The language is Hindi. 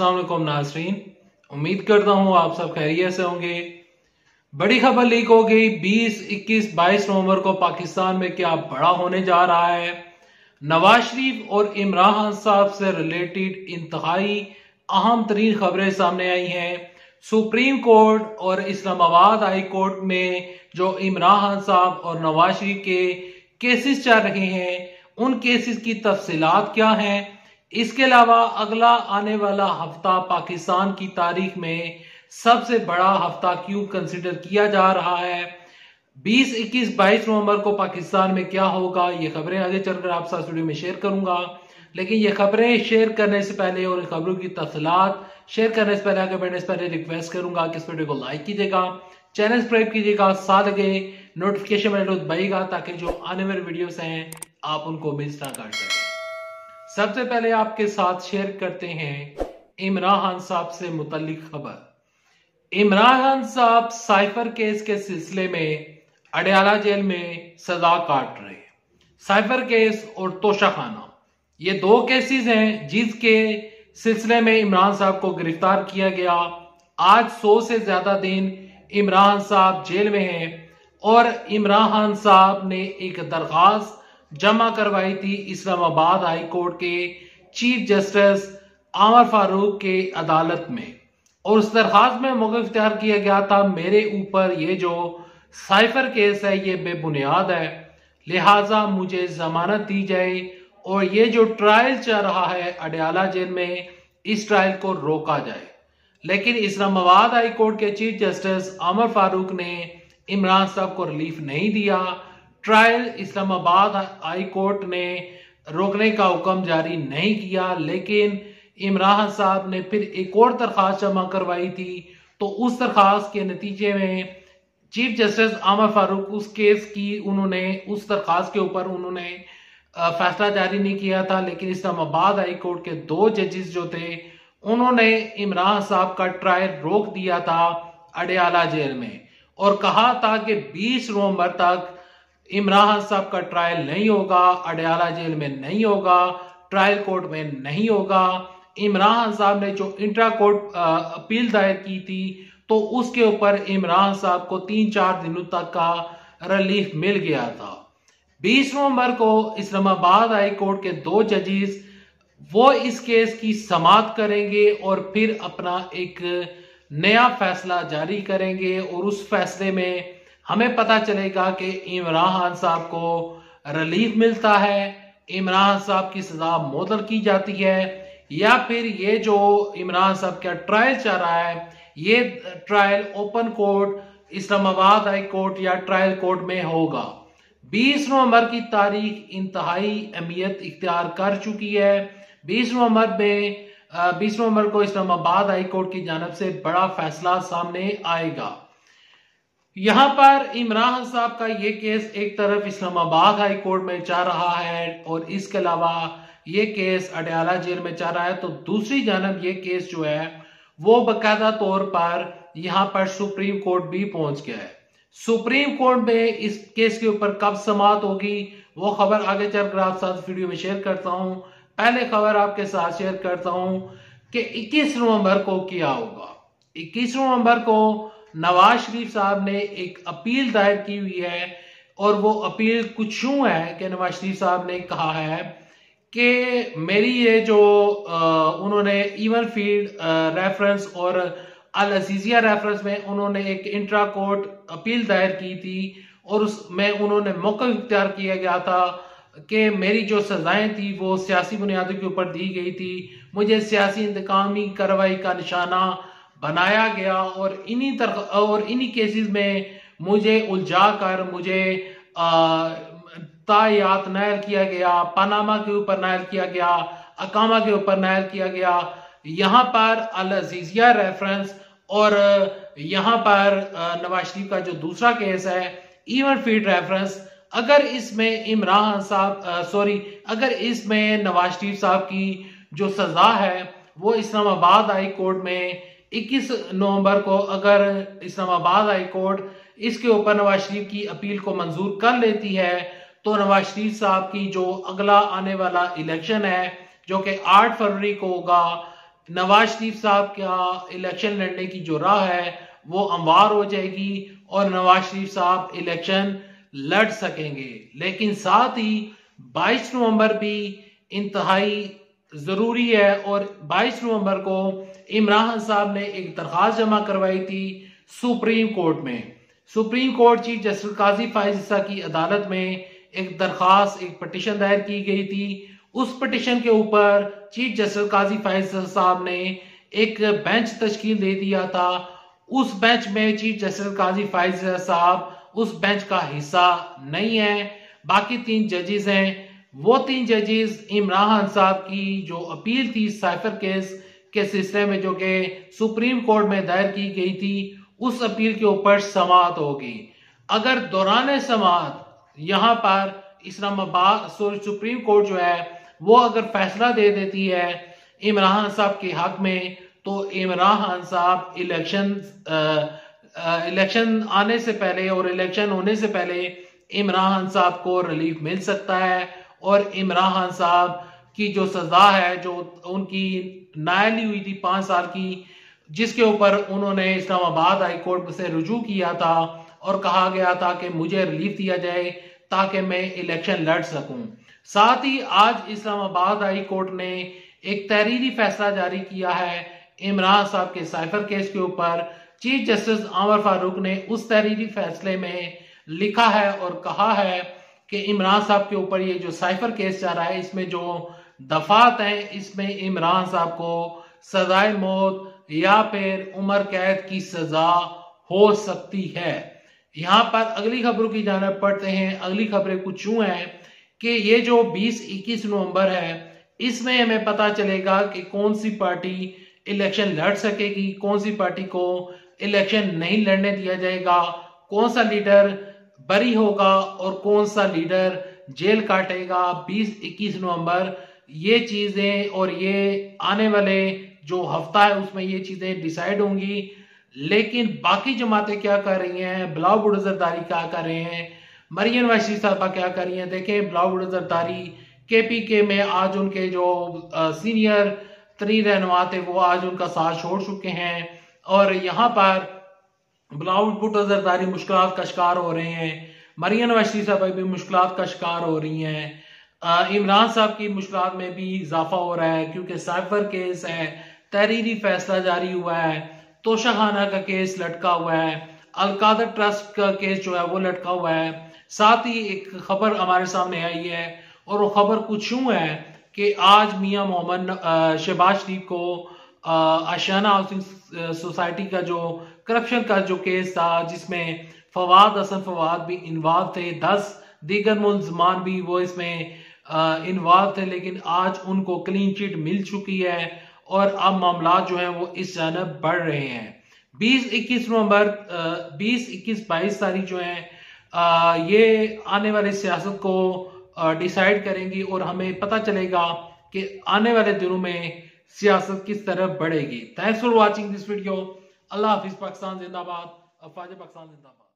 वालेकुम नाजरीन। उम्मीद करता हूँ आप सब खैरियत से होंगे। बड़ी खबर लीक हो गई 20, 21, 22 नवंबर को पाकिस्तान में क्या बड़ा होने जा रहा है? नवाज़ शरीफ और इमरान खान साहब से रिलेटेड इंतहाई अहम तरीन खबरें सामने आई हैं। सुप्रीम कोर्ट और इस्लामाबाद हाई कोर्ट में जो इमरान खान साहब और नवाज़ शरीफ के केसेस चल रहे हैं उन केसेस की तफसीलात क्या हैं? इसके अलावा अगला आने वाला हफ़्ता पाकिस्तान की तारीख में सबसे बड़ा हफ़्ता क्यों कंसिडर किया जा रहा है? 20, 21, 22 नवंबर को पाकिस्तान में क्या होगा? ये खबरें आगे चलकर आप साथ वीडियो में शेयर करूँगा। लेकिन ये खबरें शेयर करने से पहले और खबरों की तफसलात शेयर करने से पहले आगे बढ़ने से पहले रिक्वेस्ट करूँगा कि इस वीडियो को लाइक कीजिएगा चैनल सब्सक्राइब कीजिएगा साथ लगे नोटिफिकेशन बेल दबाइएगा ताकि जो आने वाले वीडियोस हैं आप उनको मिस ना कर सकें। सबसे पहले आपके साथ शेयर करते हैं इमरान खान साहब से मुतलिक खबर। इमरान खान साहब साइफर केस के सिलसिले में अडयाला जेल में सजा काट रहे साइफर केस और तोशा खाना ये दो केसेस हैं जिसके सिलसिले में इमरान साहब को गिरफ़्तार किया गया। आज सौ से ज़्यादा दिन इमरान साहब जेल में हैं और इमरान खान साहब ने एक दरखास्त जमा करवाई थी इस्लामाबाद हाई कोर्ट के चीफ जस्टिस आमर फारूक के अदालत में। और उस दरखास्त में मौका इख्तियार किया गया था, मेरे ऊपर ये जो साइफर केस है, ये बेबुनियाद है। लिहाजा मुझे जमानत दी जाए और ये जो ट्रायल चल रहा है अडयाला जेल में, इस ट्रायल को रोका जाए। लेकिन इस्लामाबाद हाई कोर्ट के चीफ जस्टिस आमर फारूक ने इमरान साहब को रिलीफ नहीं दिया। ट्रायल इस्लामाबाद हाई कोर्ट ने रोकने का हुक्म जारी नहीं किया, लेकिन इमरान साहब ने फिर एक और दरखास्त जमा करवाई थी। तो उस दरखास्त के नतीजे में चीफ जस्टिस आमर फारूक, उस केस की उन्होंने, उस दरखास्त के ऊपर उन्होंने फैसला जारी नहीं किया था, लेकिन इस्लामाबाद हाई कोर्ट के दो जजेस जो थे, उन्होंने इमरान साहब का ट्रायल रोक दिया था अडयाला जेल में और कहा था कि 20 नवंबर तक इमरान साहब का ट्रायल नहीं होगा, अडयाला जेल में नहीं होगा ट्रायल कोर्ट में नहीं होगा। इमरान साहब ने जो इंट्रा कोर्ट अपील दायर की थी तो उसके ऊपर इमरान साहब को तीन चार दिनों तक का रिलीफ मिल गया था। 20 नवंबर को इस्लामाबाद हाई कोर्ट के दो जजेस वो इस केस की समाप्त करेंगे और फिर अपना एक नया फैसला जारी करेंगे और उस फैसले में हमें पता चलेगा कि इमरान खान साहब को रिलीफ मिलता है, इमरान साहब की सजा मोदल की जाती है, या फिर ये जो इमरान साहब का ट्रायल चल रहा है, ये trial open court Islamabad high court या ट्रायल कोर्ट में होगा। 20 नवंबर की तारीख इंतहाई अहमियत इख्तियार कर चुकी है। 20 नवंबर में 20 नवंबर को इस्लामाबाद हाई कोर्ट की जानब से बड़ा फैसला सामने आएगा। यहाँ पर इमरान साहब का ये केस एक तरफ़ इस्लामाबाद हाई कोर्ट में चल रहा है और इसके अलावा ये केस अडयाला जेल में चल रहा है। तो दूसरी जानब ये केस जो है, वो बकायदा तौर पर यहाँ पर सुप्रीम कोर्ट भी पहुँच गया है। सुप्रीम कोर्ट में इस केस के ऊपर कब समाप्त होगी, वो खबर आगे चलकर आप साथ वीडियो में शेयर करता हूँ। पहले खबर आपके साथ शेयर करता हूँ कि 21 नवंबर को क्या होगा। 21 नवंबर को नवाज़ शरीफ साहब ने एक अपील दायर की हुई है और वो अपील कुछ यूँ है कि नवाज़ शरीफ साहब ने कहा है कि मेरी ये जो आ, उन्होंने इवन फ़ील्ड रेफरेंस और अल अजीजिया रेफरेंस में उन्होंने एक इंट्रा कोर्ट अपील दायर की थी और उसमें उन्होंने मौका इख्तियार किया गया था कि मेरी जो सजाएँ थी वो सियासी बुनियादों के ऊपर दी गई थी। मुझे सियासी इंतकामी कार्रवाई का निशाना बनाया गया और इन्हीं तरह और इन्हीं केसेस में मुझे उलझा कर मुझे तायात नायल किया गया, पनामा के ऊपर नायल किया गया, अकामा के ऊपर नायल किया गया। यहाँ पर अल अजीजिया रेफरेंस और यहाँ पर नवाज़ शरीफ का जो दूसरा केस है इवन फ़ीड रेफरेंस अगर इसमें इमरान साहब सॉरी अगर इसमें नवाज़ शरीफ साहब की जो सजा है, वो इस्लामाबाद हाई कोर्ट में 21 नवंबर को अगर इस्लामाबाद हाई कोर्ट इसके ऊपर नवाज़ शरीफ की अपील को मंजूर कर लेती है तो नवाज़ शरीफ साहब की जो अगला आने वाला इलेक्शन है, जो कि 8 फरवरी को होगा, नवाज़ शरीफ साहब का इलेक्शन लड़ने की जो राह है, वो अमवार हो जाएगी और नवाज़ शरीफ साहब इलेक्शन लड़ सकेंगे। लेकिन साथ ही 22 नवंबर भी इंतहाई ज़रूरी है और 22 नवंबर को इमरान साहब ने एक दरखास्त जमा करवाई थी सुप्रीम कोर्ट में। Supreme court chief justice Qazi Faez की अदालत में एक दरखास्त, एक पटिशन दायर की गई थी। उस पटिशन के ऊपर चीफ जस्टिस काजी फाइजा साहब ने एक बेंच तश्कील दे दिया था। उस बेंच में चीफ जस्टिस काजी फाइजा साहब उस बेंच का हिस्सा नहीं है। बाकी तीन जजेस हैं। वो तीन जजेस इमरान साहब की जो अपील थी साइफर केस के सिलसिले में जो कि सुप्रीम कोर्ट में दायर की गई थी, उस अपील के ऊपर समात होगी। अगर दौरान समात यहाँ पर इस्लामाबाद सुप्रीम कोर्ट जो है, वो अगर फैसला दे देती है इमरान साहब के हक में तो इमरान खान साहब इलेक्शन इलेक्शन आने से पहले और इलेक्शन होने से पहले इमरान खान साहब को रिलीफ मिल सकता है और इमरान खान साहब की जो सजा है, जो उनकी नायली हुई थी पाँच साल की, जिसके ऊपर उन्होंने इस्लामाबाद हाई कोर्ट से रुजू किया था और कहा गया था कि मुझे रिलीफ दिया जाए ताकि मैं इलेक्शन लड़ सकूँ। साथ ही आज इस्लामाबाद हाई कोर्ट ने एक तहरीरी फैसला जारी किया है इमरान साहब के साइफर केस के ऊपर। चीफ जस्टिस आमर फारूक ने उस तहरीरी फैसले में लिखा है और कहा है कि इमरान साहब के ऊपर ये जो साइफर केस जा रहा है, इसमें जो दफात हैं। इसमें इमरान साहब को सजाए मौत या फिर उम्र कैद की सजा हो सकती है। यहाँ पर अगली खबरों की जानब पढ़ते हैं। अगली खबरें कुछ यूँ हैं कि ये जो 20-21 नवंबर है, इसमें हमें पता चलेगा कि कौन सी पार्टी इलेक्शन लड़ सकेगी, कौन सी पार्टी को इलेक्शन नहीं लड़ने दिया जाएगा, कौन सा लीडर बरी होगा और कौन सा लीडर जेल काटेगा। 20-21 नवंबर ये चीज़ें और ये आने वाले जो हफ़्ता है उसमें ये चीज़ें डिसाइड होंगी। लेकिन बाकी जमातें क्या कर रही हैं? ब्लाउ बुढ़ जरदारी क्या कर रहे हैं? मरियन वैसी साहबा क्या कर रही हैं? देखें ब्लाउ बुडजरदारी के पी के में आज उनके जो आ, सीनियर तरी रहनुमा थे वो आज उनका साथ छोड़ चुके हैं। और यहाँ पर ब्लाउ भुट्टो मुश्किल का शिकार हो रहे हैं। मरियन वैसी साहबा भी मुश्किल का शिकार हो रही हैं। इमरान साहब की मुश्किल में भी इजाफा हो रहा है क्योंकि साइबर केस है, तहरीरी फैसला जारी हुआ है, तोशाखाना का केस लटका हुआ है अलकादर ट्रस्ट का केस जो है वो लटका हुआ है। साथ ही एक खबर हमारे सामने आई है और वो खबर कुछ यूँ है कि आज मियाँ मोहम्मद शहबाज शरीफ को आशाना हाउसिंग सोसाइटी का जो करप्शन का जो केस था, जिसमें फवाद, हसन फवाद भी इन्वॉल्व थे, दस दीगर मुलजमान भी वो इसमें इन्वॉल्व थे लेकिन आज उनको क्लीन चिट मिल चुकी है और अब मामला जो है वो इस जानब बढ़ रहे हैं। 20-21 नवंबर 20-21 22 तारीख जो है ये आने वाले सियासत को डिसाइड करेंगी और हमें पता चलेगा कि आने वाले दिनों में सियासत किस तरफ़ बढ़ेगी। Thanks for watching this video अल्लाह हाफिज, पाकिस्तान जिंदाबाद, अफवाज पाकिस्तान जिंदाबाद।